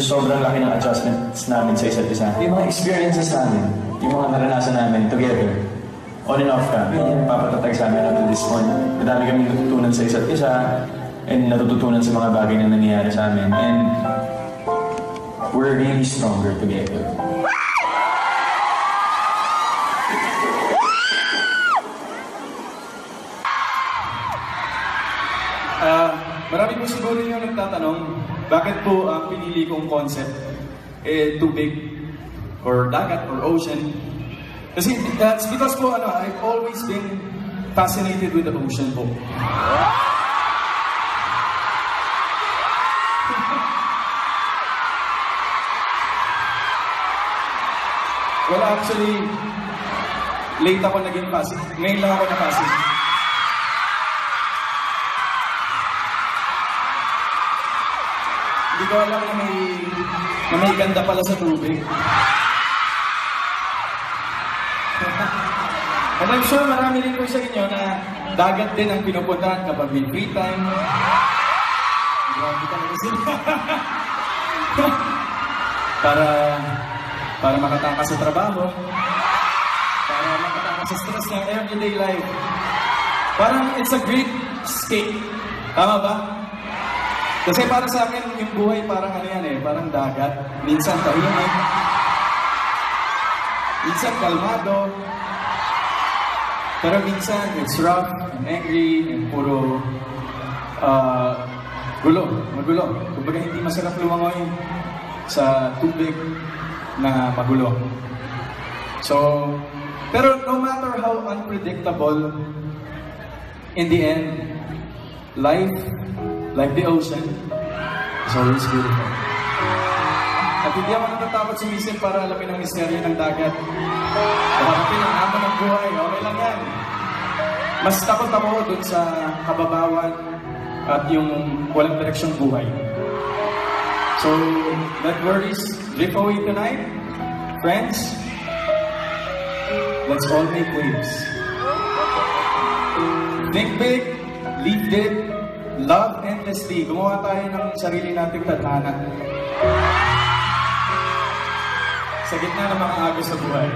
Medyo sobrang laki ng adjustments namin sa isa't isa. Yung mga experiences namin, yung mga naranasan namin together, on and off ka, yun yung papatatag sa amin up to this point. Madami kami natutunan sa isa't isa, and natututunan sa mga bagay na nangyayari sa amin. And we're really stronger together. Ah, marami po siguro yung nagtatanong, bakit po ang pinili kong concept eh tubig or dagat or ocean? Kasi that's because po ano, I've always been fascinated with the ocean po. well, actually, late ako naging passive. Ngayon lang ako na passive. Hindi ko alam na may, na may ganda pala sa tubig. And I'm sure marami rin po sa inyo na dagat din ang pinupuntahan kapag may free time. Para para makatakas sa trabaho. Para makatakas sa stress ng everyday life. Parang it's a great escape. Tama ba? Kasi para sa akin, yung buhay parang ano yan eh, parang dagat. Minsan tahimik. Minsan kalmado. Pero minsan it's rough and angry and puro ah, gulo, magulo. Kumbaga hindi masarap lumangoy sa tubig na magulo. So, pero no matter how unpredictable, in the end, life, like the ocean, is always beautiful. At hindi ako natatakot sumisip para alamin ang misteryo ng dagat. Harapin ang hamon ng buhay, okay lang yan. Mas takot ako dun sa kababawan at yung walang direksyong buhay. So, let worries drift away tonight. Friends, let's all make waves. Think big, live big, love endlessly. Gumawa tayo ng sarili nating tadhana. Sa gitna ng mga agos sa buhay.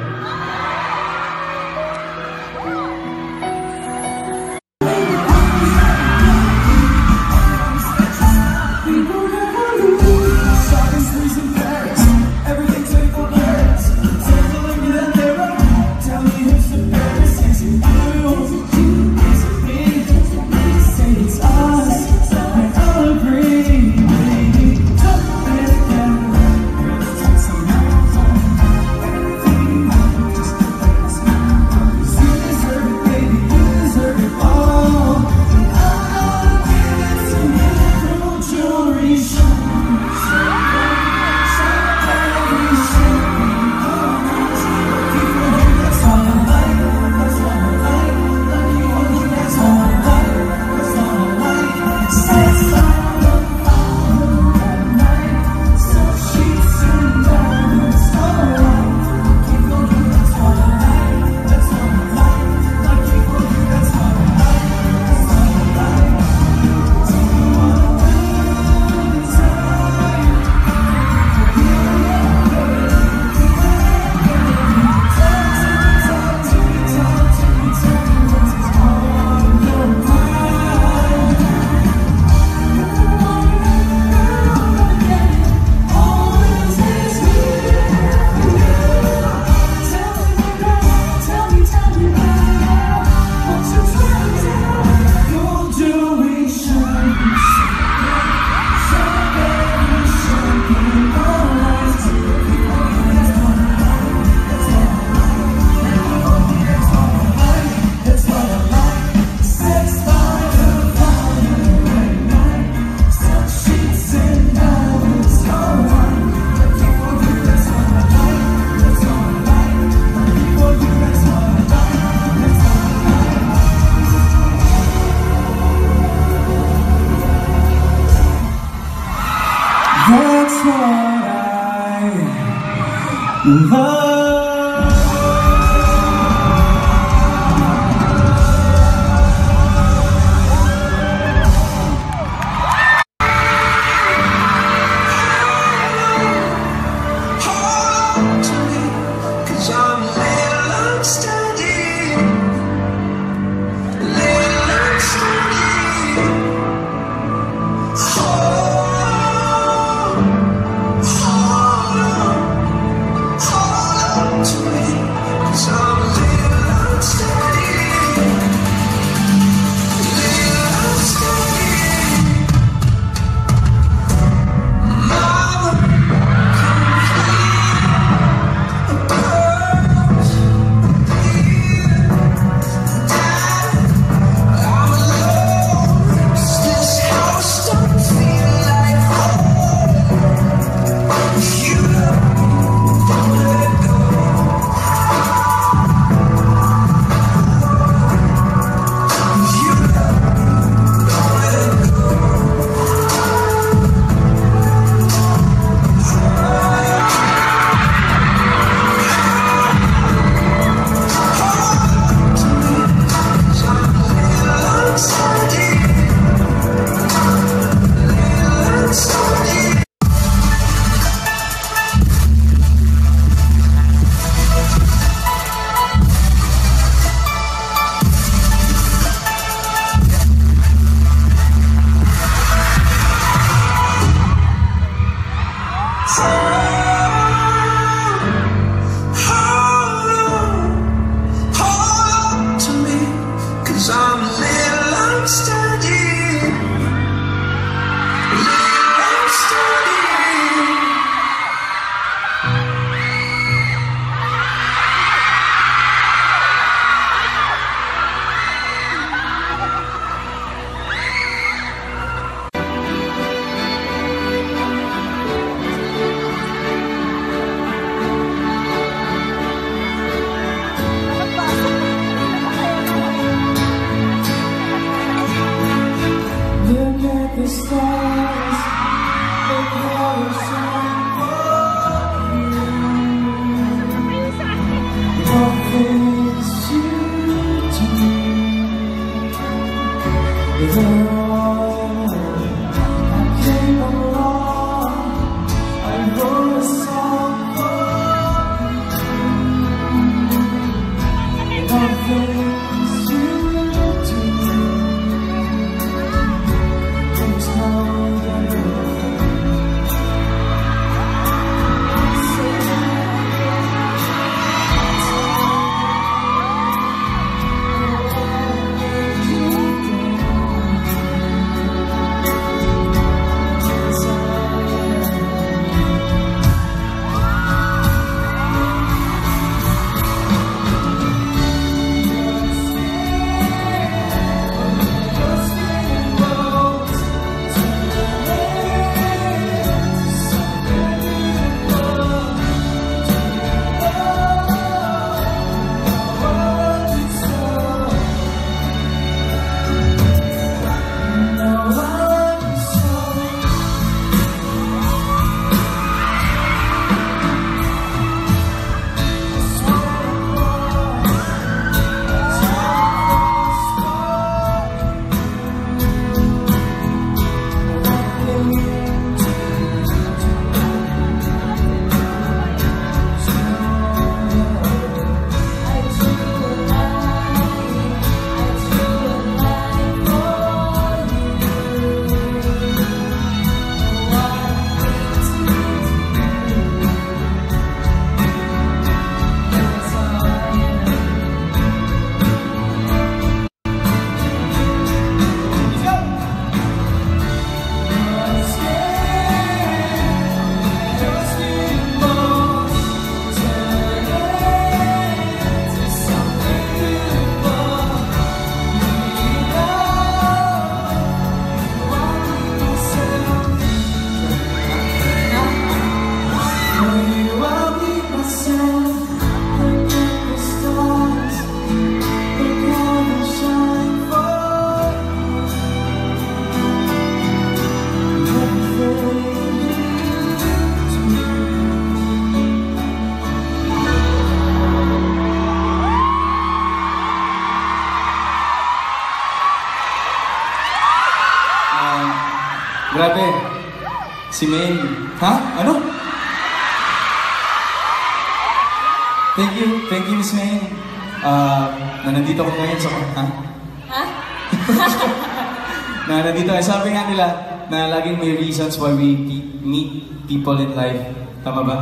na nandito ay sabi nga nila na laging may reasons why we meet people in life. Tama ba?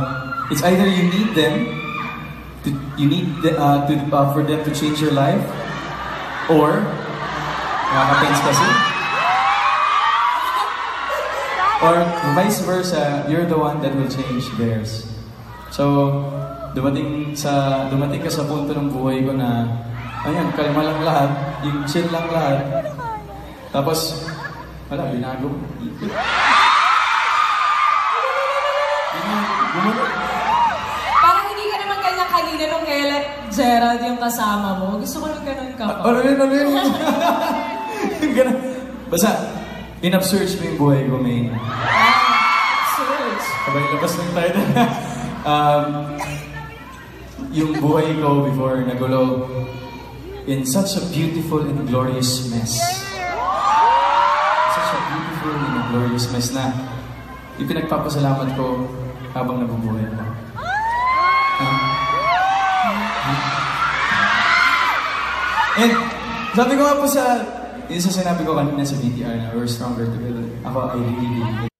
It's either you need them, to, you need the, uh, to, uh, for them to change your life, or, nakaka-tense kasi, or vice versa, you're the one that will change theirs. So, dumating sa dumating ka sa punto ng buhay ko na ayun, kalma lang lahat, yung chill lang lahat. Tapos, wala, binago. Parang hindi ka naman ganyan kanina nung kaya Gerald yung kasama mo. Gusto ko nung ganun ka pa. Ano yun, ano yun? Ganun. Basta, in-upsearch mo yung buhay ko, may Search. Sabay labas lang tayo um, yung buhay ko before nagulo in such a beautiful and glorious mess. Such a beautiful and glorious mess na ipinagpapasalamat ko habang nabubuhay ako. Um, And sabi ko nga po sa, yung sa sinabi ko kanina sa BTR na we're stronger together. Ako, I really believe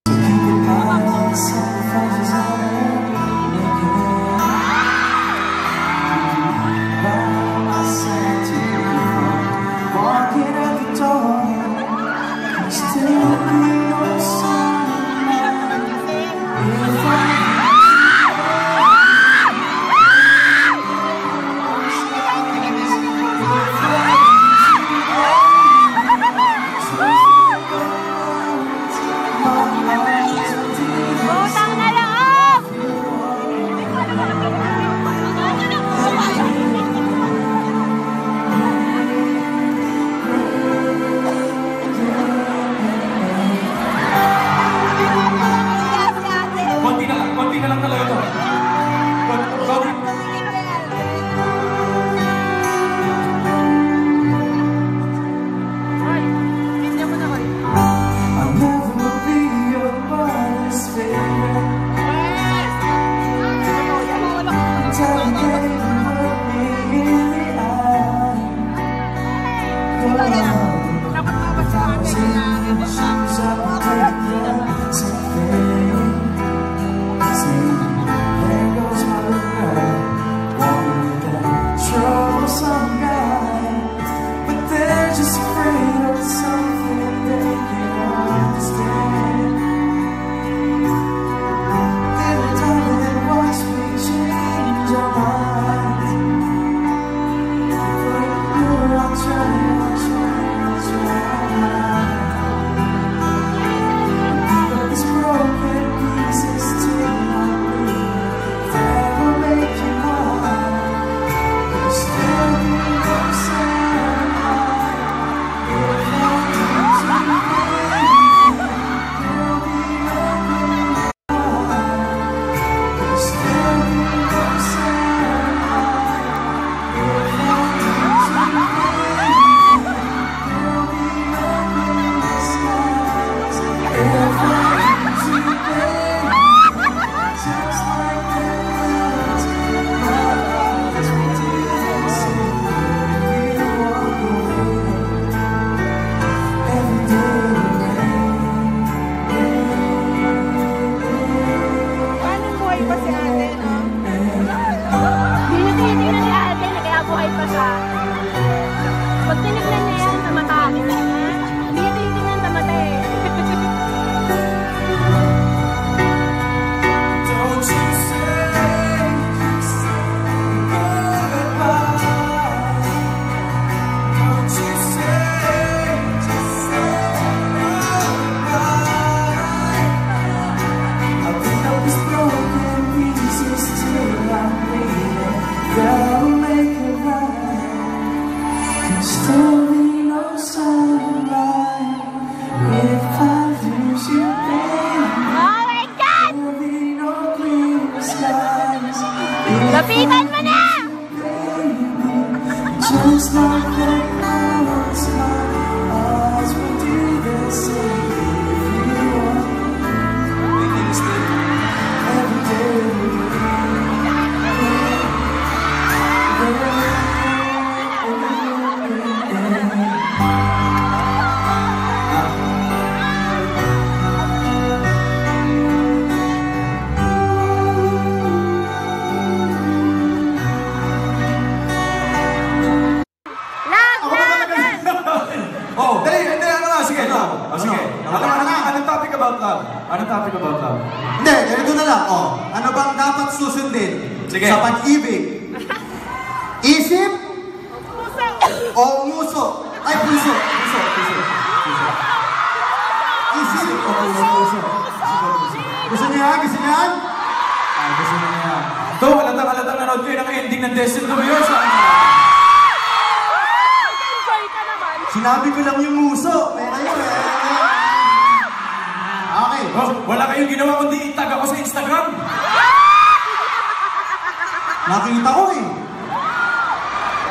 Nakita ko eh.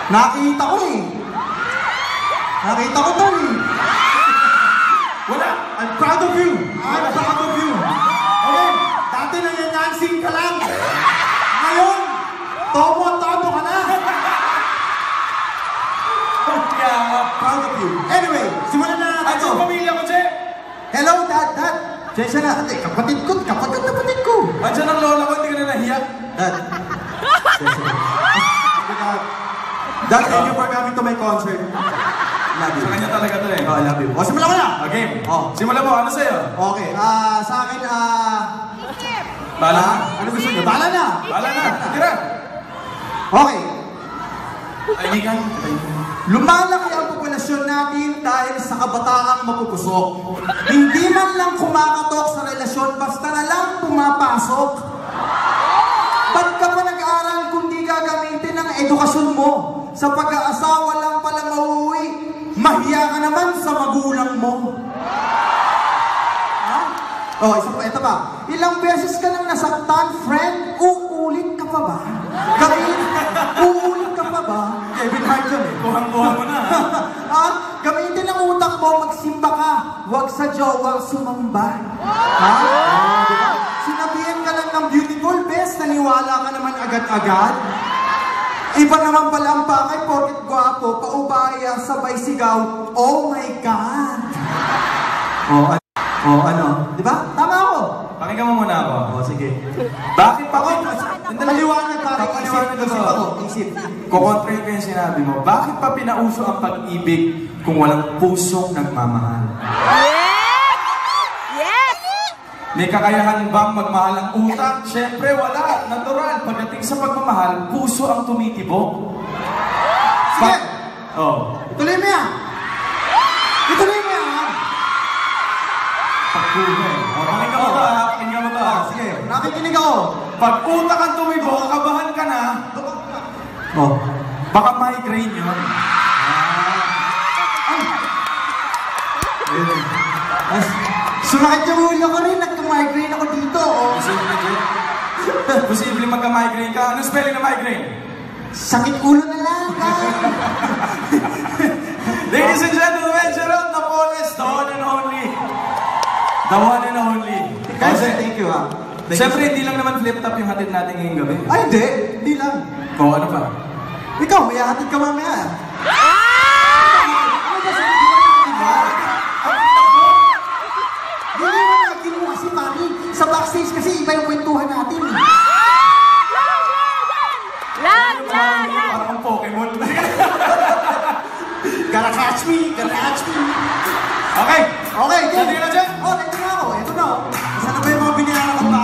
Nakita ko eh. Nakita ko to eh. Wala. I'm proud of you. I'm proud of you. Okay, dati nanyanyansing ka lang. Ngayon, tomo-tomo ka na. Nga. Proud of you. Anyway, simulan na natin At yung pamilya ko, Che. Hello, Dad, Dad. Sensya na. Ate, kapatid ko, kapatid na kapatid ko. Andiyan ang lola ko, hindi ka na nahiya. Dad. Sensya na. Thank you, Dad. Thank you for coming to my concert. Love you. Sa kanya talaga to eh. Oh, I love you. O, simulan ko na. Okay. Oh. Simulan mo, ano sa'yo? Okay, ah, sa akin, ah, Bala. ah, ano gusto niyo? Bala na. Bala na. Tira. Okay, Kaibigan. Lumalaki ang populasyon natin dahil sa kabataang mapupusok. Hindi man lang kumakatok sa relasyon, basta na lang pumapasok. Edukasyon mo? Sa pag-aasawa lang pala mauuwi, mahiya ka naman sa magulang mo. Ha? Oh, isa pa, ito pa. Ilang beses ka nang nasaktan, friend, uulit ka pa ba? Gamitin, uulit ka pa ba? Kevin Hart yun eh. Buhang-buha mo na. ha? At gamitin ang utak mo, magsimba ka. Huwag sa jowa sumamba. Ha? Oh, di ba? Sinabihan ka lang ng beautiful best, naniwala ka naman agad-agad. Iba naman pala ang pakay, porket gwapo, paubaya, sabay sigaw, oh my God! Oh, oh ano? Di ba? Tama ako. Pakinggan mo muna ako. Oh, sige. Bakit pa Ako, ko? maliwanag para isip. Isip ako. isip. Kukontra ko yung sinabi mo. Bakit pa pinauso ang pag-ibig kung walang pusong nagmamahal? May kakayahan bang magmahal ang utak? Siyempre wala. Natural. Pagdating sa pagmamahal, puso ang tumitibok. Sige! Oh. Ituloy mo yan! Ituloy mo yan! Pagpuso. Oh, pakinggan mo to ha. Pakinggan mo to. Ah, sige, nakikinig ako. Pag utak ang tumibok, kabahan ka na, Oh. baka migraine yun. As, sumakit yung ulo ko rin, nagka-migraine ako dito. Oh. Posible, magka-migraine ka. Anong spelling ng migraine? Sakit ulo na lang. Ladies and gentlemen, Gerald Napoles, the one and only. The one and only. Guys, Kasi, thank you ah. Thank Siyempre, you. hindi lang naman flip-top yung hatid natin ngayong gabi. Ay, hindi. Hindi lang. O, ano pa? Ikaw, may hatid ka mamaya. Ano backstage kasi iba yung kwentuhan natin. eh. Lan! Lan! Parang Pokemon. Gotta catch me, gotta catch me. okay. Okay, game. Nandito na dyan? Oh, nandito na ako. Ito na. Saan na ba yung mga binayaran ng backup?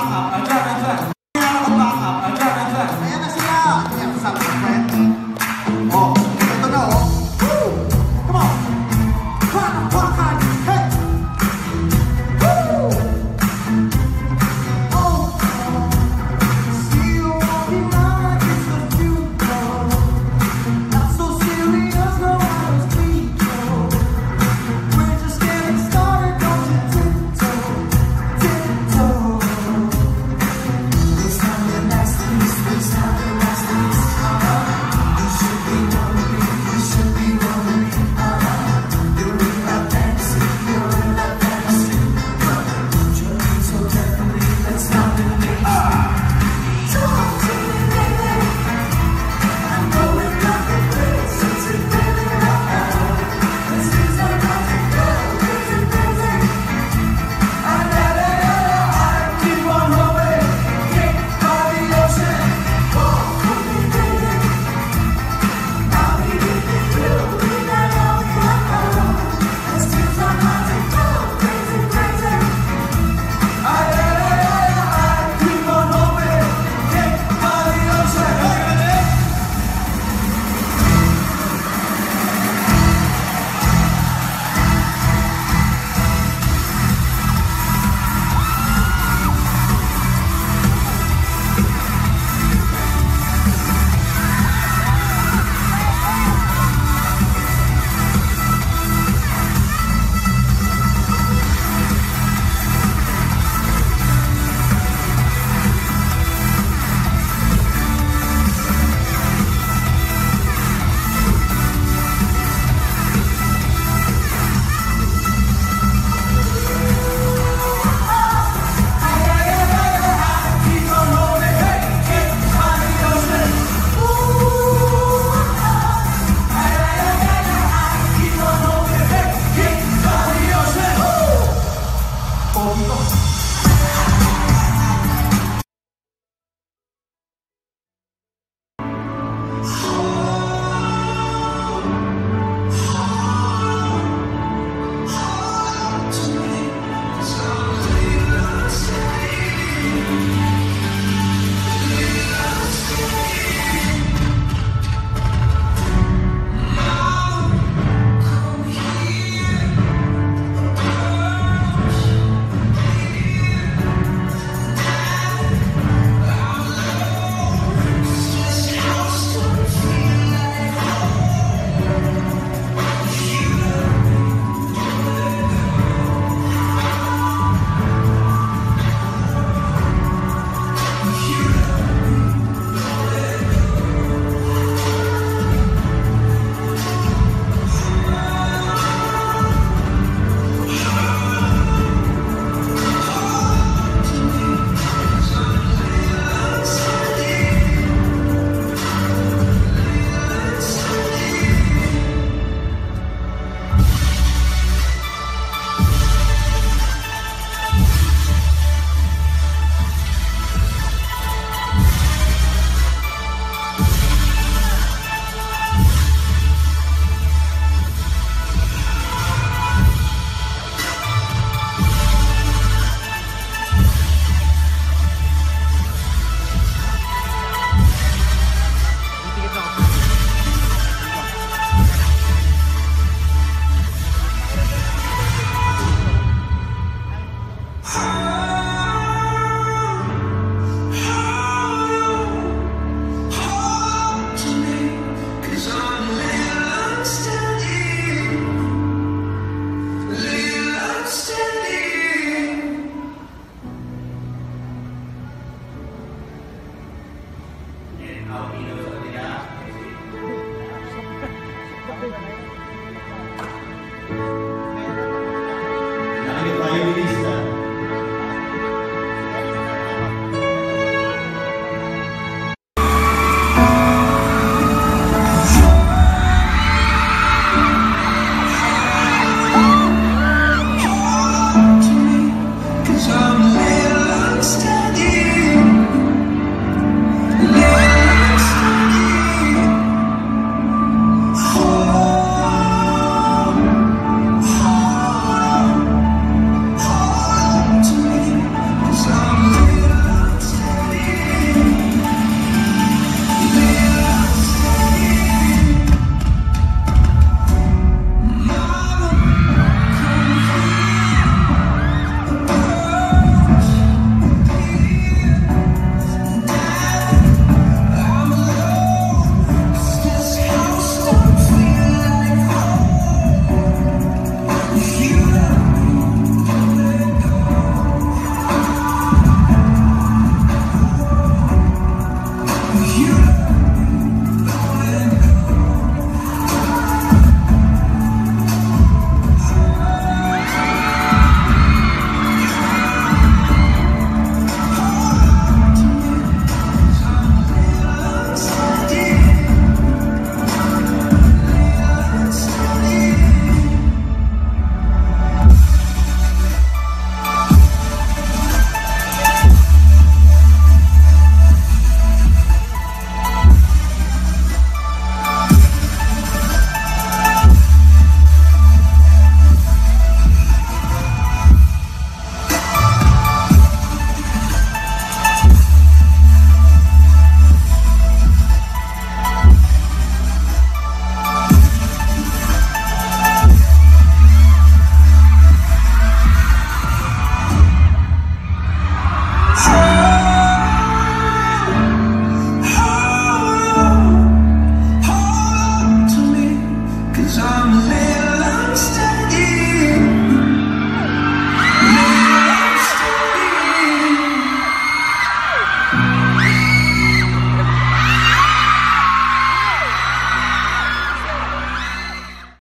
95 degrees.